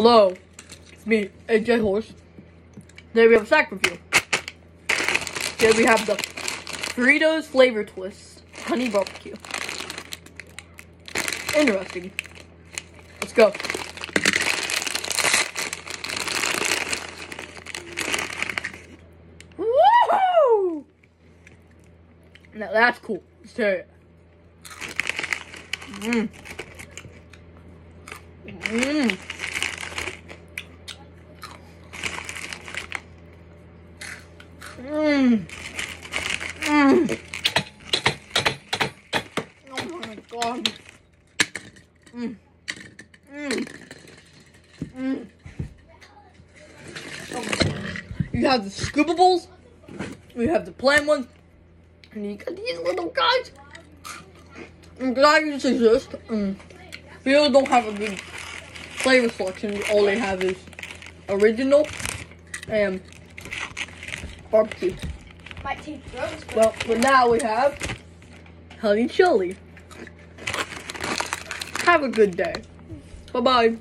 Hello, it's me, AJ Horse. Today we have a snack review. Today we have the Fritos Flavor Twist Honey Barbecue. Interesting. Let's go. Woohoo! Now that's cool. Let's try it. Mmm. Mmm. Mmm. Mmm. Oh my god. Mmm. Mmm. Mmm. You have the scoopables. We have the plain ones. And you got these little guys. I'm glad you exist. Um, People don't have a good flavor selection. All they have is original and barbecue. Might take drugs, Well, but now we have honey chili. Have a good day. Bye bye.